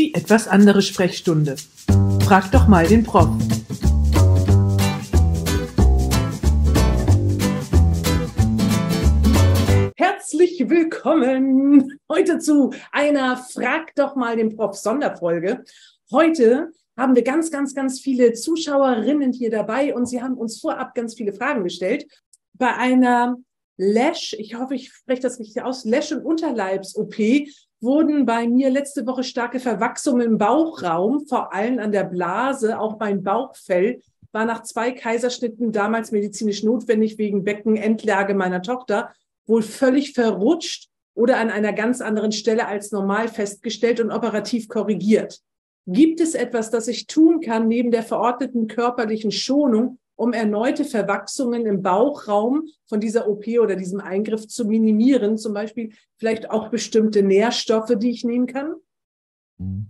Die etwas andere Sprechstunde. Frag doch mal den Prof. Herzlich willkommen heute zu einer Frag doch mal den Prof Sonderfolge. Heute haben wir ganz, ganz, ganz viele Zuschauerinnen hier dabei und sie haben uns vorab ganz viele Fragen gestellt. Bei einer Lash, ich hoffe, ich spreche das richtig aus, Lash- und Unterleibs-OP wurden bei mir letzte Woche starke Verwachsungen im Bauchraum, vor allem an der Blase, auch mein Bauchfell war nach zwei Kaiserschnitten damals medizinisch notwendig wegen Beckenendlage meiner Tochter wohl völlig verrutscht oder an einer ganz anderen Stelle als normal festgestellt und operativ korrigiert. Gibt es etwas, das ich tun kann neben der verordneten körperlichen Schonung, um erneute Verwachsungen im Bauchraum von dieser OP oder diesem Eingriff zu minimieren? Zum Beispiel vielleicht auch bestimmte Nährstoffe, die ich nehmen kann? Mhm.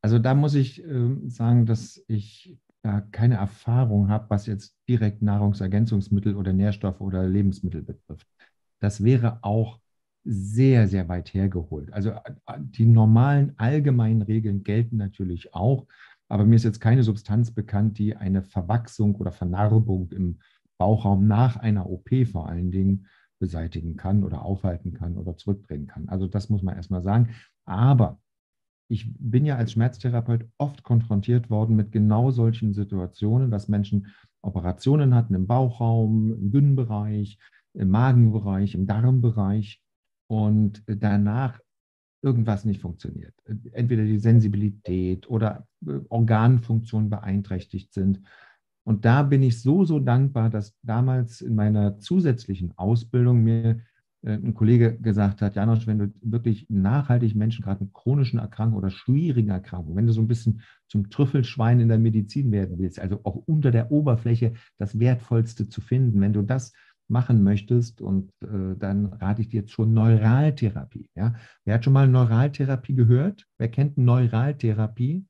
Also da muss ich äh, sagen, dass ich da keine Erfahrung habe, was jetzt direkt Nahrungsergänzungsmittel oder Nährstoffe oder Lebensmittel betrifft. Das wäre auch sehr, sehr weit hergeholt. Also äh, die normalen allgemeinen Regeln gelten natürlich auch. Aber mir ist jetzt keine Substanz bekannt, die eine Verwachsung oder Vernarbung im Bauchraum nach einer OP vor allen Dingen beseitigen kann oder aufhalten kann oder zurückdrehen kann. Also das muss man erstmal sagen. Aber ich bin ja als Schmerztherapeut oft konfrontiert worden mit genau solchen Situationen, dass Menschen Operationen hatten im Bauchraum, im Dünnbereich, im Magenbereich, im Darmbereich und danach irgendwas nicht funktioniert. Entweder die Sensibilität oder äh, Organfunktionen beeinträchtigt sind. Und da bin ich so, so dankbar, dass damals in meiner zusätzlichen Ausbildung mir äh, ein Kollege gesagt hat, Janosch, wenn du wirklich nachhaltig Menschen gerade mit chronischen Erkrankungen oder schwierigen Erkrankungen, wenn du so ein bisschen zum Trüffelschwein in der Medizin werden willst, also auch unter der Oberfläche das Wertvollste zu finden, wenn du das machen möchtest, und äh, dann rate ich dir jetzt schon Neuraltherapie. Ja? Wer hat schon mal Neuraltherapie gehört? Wer kennt Neuraltherapie?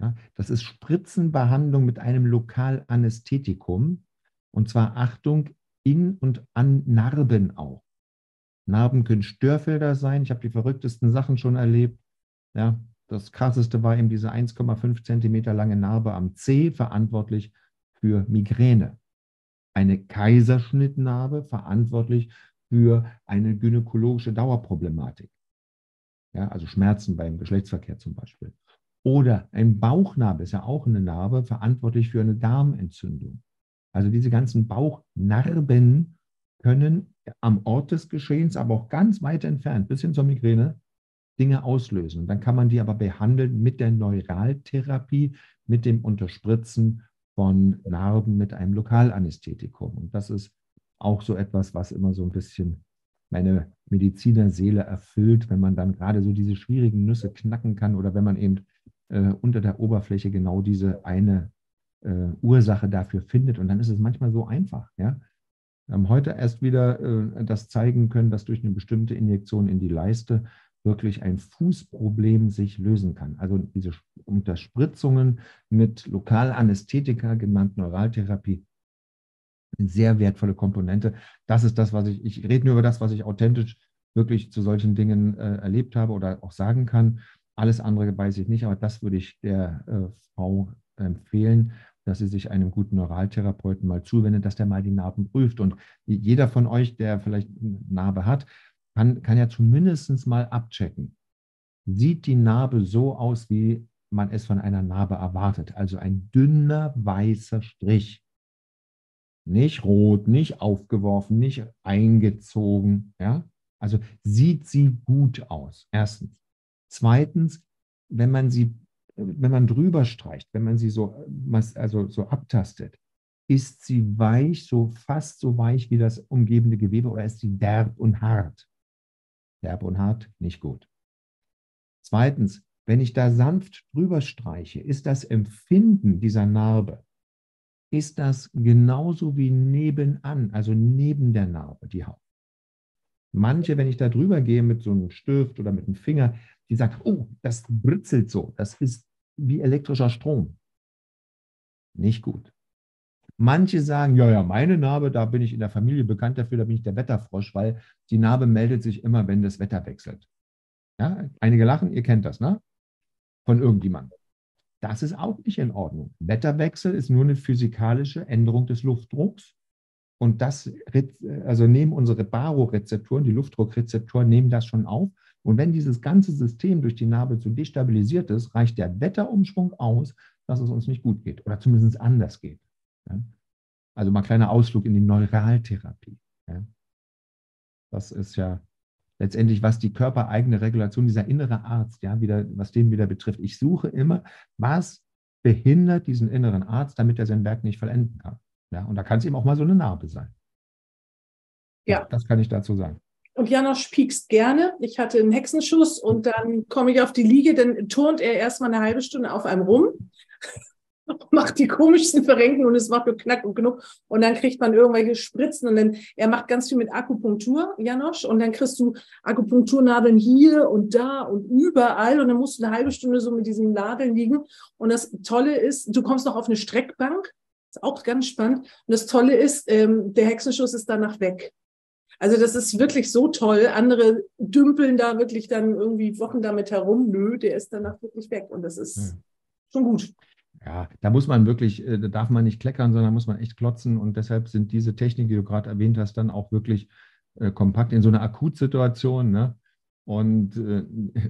Ja, das ist Spritzenbehandlung mit einem Lokalanästhetikum. Und zwar Achtung, in und an Narben auch. Narben können Störfelder sein. Ich habe die verrücktesten Sachen schon erlebt. Ja, das krasseste war eben diese 1,5 Zentimeter lange Narbe am C, verantwortlich für Migräne eine Kaiserschnittnarbe verantwortlich für eine gynäkologische Dauerproblematik. Ja, also Schmerzen beim Geschlechtsverkehr zum Beispiel. Oder ein Bauchnarbe ist ja auch eine Narbe, verantwortlich für eine Darmentzündung. Also diese ganzen Bauchnarben können am Ort des Geschehens, aber auch ganz weit entfernt, bis hin zur Migräne, Dinge auslösen. dann kann man die aber behandeln mit der Neuraltherapie, mit dem Unterspritzen von Narben mit einem Lokalanästhetikum. Und das ist auch so etwas, was immer so ein bisschen meine Medizinerseele erfüllt, wenn man dann gerade so diese schwierigen Nüsse knacken kann oder wenn man eben äh, unter der Oberfläche genau diese eine äh, Ursache dafür findet. Und dann ist es manchmal so einfach. Ja? Wir haben heute erst wieder äh, das zeigen können, dass durch eine bestimmte Injektion in die Leiste wirklich ein Fußproblem sich lösen kann. Also diese Unterspritzungen mit Lokalanästhetika, genannt Neuraltherapie, eine sehr wertvolle Komponente. Das ist das, was ich, ich rede nur über das, was ich authentisch wirklich zu solchen Dingen äh, erlebt habe oder auch sagen kann. Alles andere weiß ich nicht, aber das würde ich der äh, Frau empfehlen, dass sie sich einem guten Neuraltherapeuten mal zuwendet, dass der mal die Narben prüft. Und jeder von euch, der vielleicht eine Narbe hat, kann, kann ja zumindest mal abchecken. Sieht die Narbe so aus, wie man es von einer Narbe erwartet? Also ein dünner weißer Strich. Nicht rot, nicht aufgeworfen, nicht eingezogen. Ja? Also sieht sie gut aus, erstens. Zweitens, wenn man sie, wenn man drüber streicht, wenn man sie so, also so abtastet, ist sie weich, so fast so weich wie das umgebende Gewebe oder ist sie derb und hart? Derb und hart, nicht gut. Zweitens, wenn ich da sanft drüber streiche, ist das Empfinden dieser Narbe, ist das genauso wie nebenan, also neben der Narbe, die Haut. Manche, wenn ich da drüber gehe mit so einem Stift oder mit einem Finger, die sagen, oh, das britzelt so, das ist wie elektrischer Strom. Nicht gut. Manche sagen, ja, ja, meine Narbe, da bin ich in der Familie bekannt dafür, da bin ich der Wetterfrosch, weil die Narbe meldet sich immer, wenn das Wetter wechselt. Ja, einige lachen, ihr kennt das, ne? von irgendjemandem. Das ist auch nicht in Ordnung. Wetterwechsel ist nur eine physikalische Änderung des Luftdrucks. Und das, also nehmen unsere Barorezeptoren, die Luftdruckrezeptoren, nehmen das schon auf. Und wenn dieses ganze System durch die Narbe zu destabilisiert ist, reicht der Wetterumschwung aus, dass es uns nicht gut geht oder zumindest anders geht. Also mal ein kleiner Ausflug in die Neuraltherapie. Das ist ja letztendlich, was die körpereigene Regulation, dieser innere Arzt, ja, wieder, was den wieder betrifft. Ich suche immer, was behindert diesen inneren Arzt, damit er sein Werk nicht vollenden kann. Ja, und da kann es eben auch mal so eine Narbe sein. Ja. Das kann ich dazu sagen. Und Janosch piekst gerne. Ich hatte einen Hexenschuss und dann komme ich auf die Liege, dann turnt er erstmal eine halbe Stunde auf einem rum macht die komischsten Verrenken und es macht nur Knack und genug. Und dann kriegt man irgendwelche Spritzen und dann, er macht ganz viel mit Akupunktur, Janosch, und dann kriegst du Akupunkturnadeln hier und da und überall und dann musst du eine halbe Stunde so mit diesen Nadeln liegen. Und das Tolle ist, du kommst noch auf eine Streckbank, ist auch ganz spannend. Und das Tolle ist, ähm, der Hexenschuss ist danach weg. Also das ist wirklich so toll. Andere dümpeln da wirklich dann irgendwie Wochen damit herum. Nö, der ist danach wirklich weg. Und das ist ja. schon gut ja, da muss man wirklich, äh, da darf man nicht kleckern, sondern muss man echt klotzen. Und deshalb sind diese Techniken, die du gerade erwähnt hast, dann auch wirklich äh, kompakt in so einer Akutsituation. Ne? Und äh,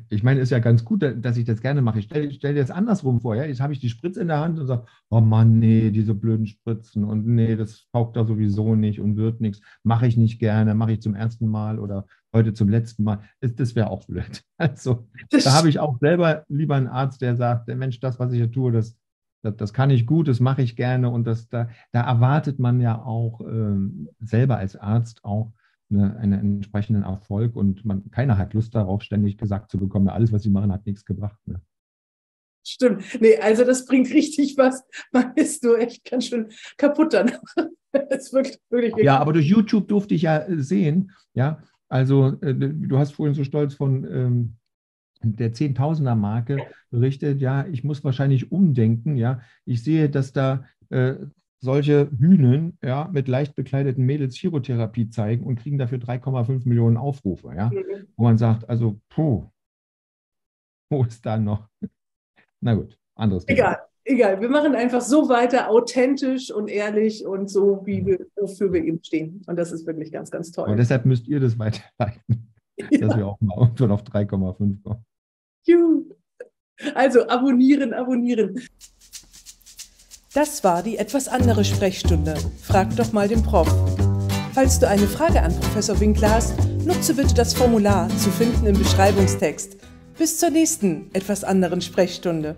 ich meine, es ist ja ganz gut, dass ich das gerne mache. Ich stelle stell dir das andersrum vor. Ja? Jetzt habe ich die Spritze in der Hand und sage, oh Mann, nee, diese blöden Spritzen und nee, das paukt da sowieso nicht und wird nichts. Mache ich nicht gerne, mache ich zum ersten Mal oder heute zum letzten Mal. Das wäre auch blöd. Also da habe ich auch selber lieber einen Arzt, der sagt, Mensch, das, was ich hier tue, das, das, das, kann ich gut, das mache ich gerne und das, da, da erwartet man ja auch ähm, selber als Arzt auch eine, einen entsprechenden Erfolg und man, keiner hat Lust darauf, ständig gesagt zu bekommen, alles, was sie machen, hat nichts gebracht. Ne? Stimmt. Nee, also das bringt richtig was. Man ist nur echt ganz schön kaputt dann. das wirklich, wirklich ja, aber durch YouTube durfte ich ja äh, sehen, ja, also äh, du hast vorhin so stolz von ähm, der Zehntausender-Marke berichtet, ja, ich muss wahrscheinlich umdenken, ja. Ich sehe, dass da äh, solche Hühnen ja, mit leicht bekleideten Mädels Chirotherapie zeigen und kriegen dafür 3,5 Millionen Aufrufe, ja. Mhm. Wo man sagt, also, puh, wo ist da noch? Na gut, anderes Thema. Egal, egal. Wir machen einfach so weiter, authentisch und ehrlich und so, wie wir, wofür wir eben stehen. Und das ist wirklich ganz, ganz toll. Und deshalb müsst ihr das weiterleiten, ja. dass wir auch mal irgendwann auf 3,5 kommen. Also abonnieren, abonnieren. Das war die etwas andere Sprechstunde. Frag doch mal den Prof. Falls du eine Frage an Professor Winkler hast, nutze bitte das Formular zu finden im Beschreibungstext. Bis zur nächsten etwas anderen Sprechstunde.